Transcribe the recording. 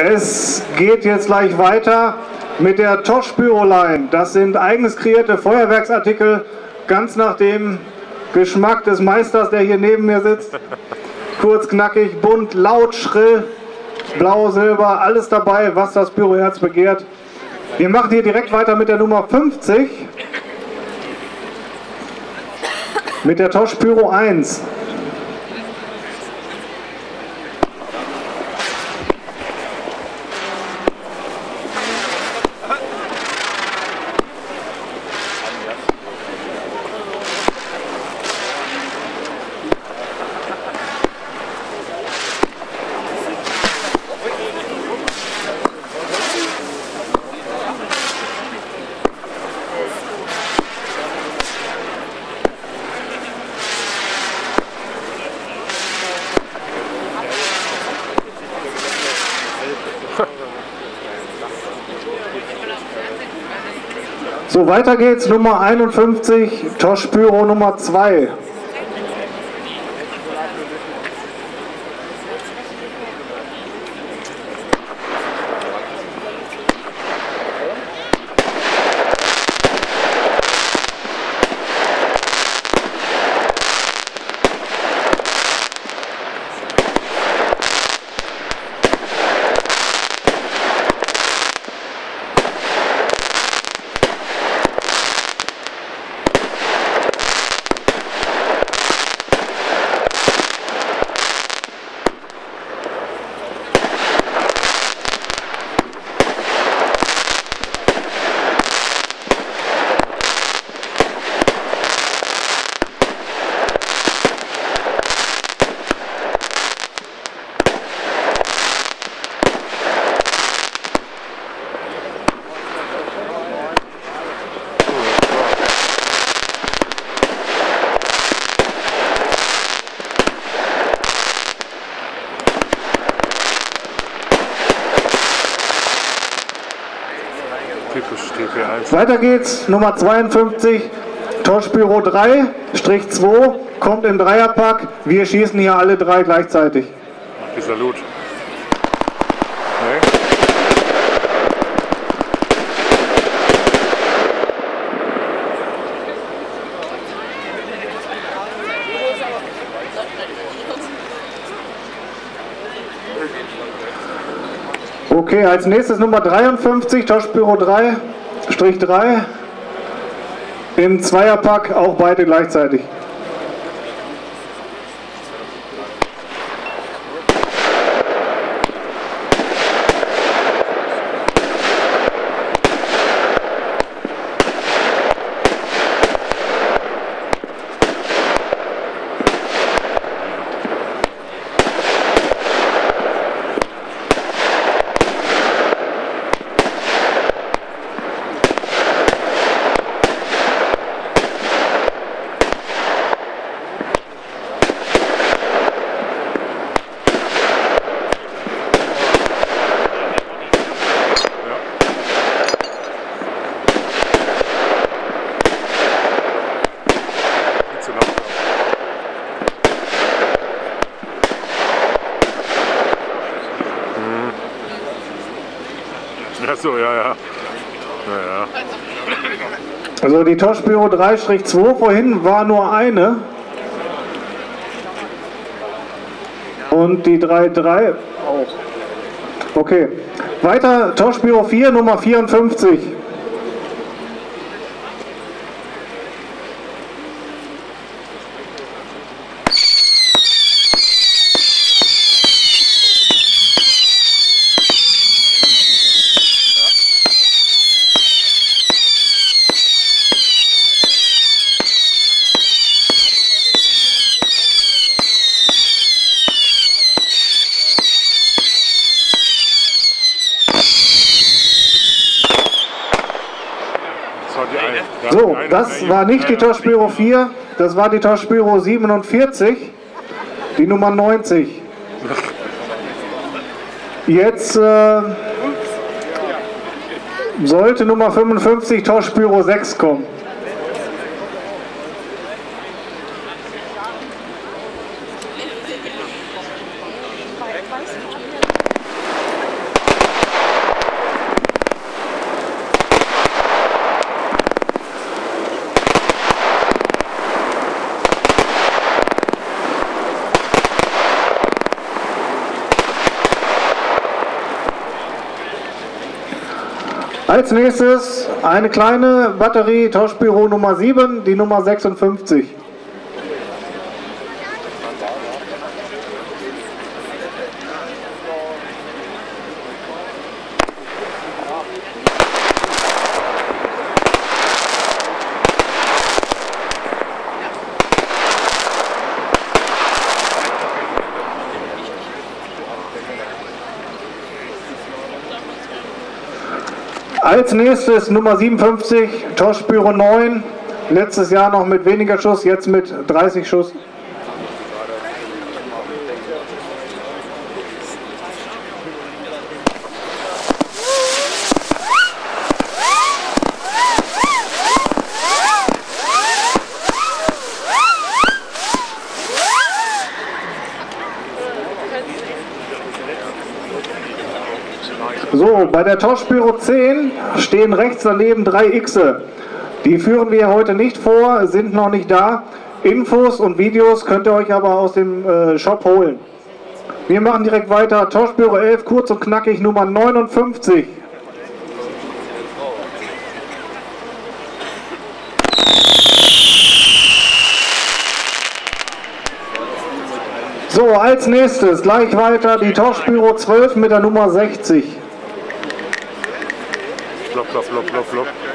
Es geht jetzt gleich weiter mit der Tosh Pyroline. Das sind eigens kreierte Feuerwerksartikel, ganz nach dem Geschmack des Meisters, der hier neben mir sitzt. Kurz, knackig, bunt, laut, schrill, blau, silber, alles dabei, was das Pyroherz begehrt. Wir machen hier direkt weiter mit der Nummer 50. Mit der Tosh Pyro 1. So, weiter geht's. Nummer 51, Tosh Pyro Nummer 2. Typisch TP1. Weiter geht's. Nummer 52, Tosh Pyro 3, Strich 2, kommt im Dreierpack. Wir schießen hier alle drei gleichzeitig. Salut. Okay, als nächstes Nummer 53, Tosh Pyro 3, Strich 3. Im Zweierpack auch beide gleichzeitig. Hm. Ja, ja, ja. Ja. Also die Tosh Pyro 3-2 vorhin war nur eine. Und die 3-3 auch. Okay. Weiter Tosh Pyro 4, Nummer 54. So, das war nicht die Pyro 4, das war die Pyro 47, die Nummer 90. Jetzt äh, sollte Nummer 55 Tosh Pyro 6 kommen. Als nächstes eine kleine Batterie Tauschbüro Nummer 7, die Nummer 56. Als nächstes Nummer 57, Toschbüro 9. Letztes Jahr noch mit weniger Schuss, jetzt mit 30 Schuss. So, bei der Toschbüro 10 stehen rechts daneben drei Xe. Die führen wir heute nicht vor, sind noch nicht da. Infos und Videos könnt ihr euch aber aus dem äh, Shop holen. Wir machen direkt weiter. Toschbüro 11, kurz und knackig, Nummer 59. So, als nächstes gleich weiter die Toschbüro 12 mit der Nummer 60. Flop, flop, flop, flop.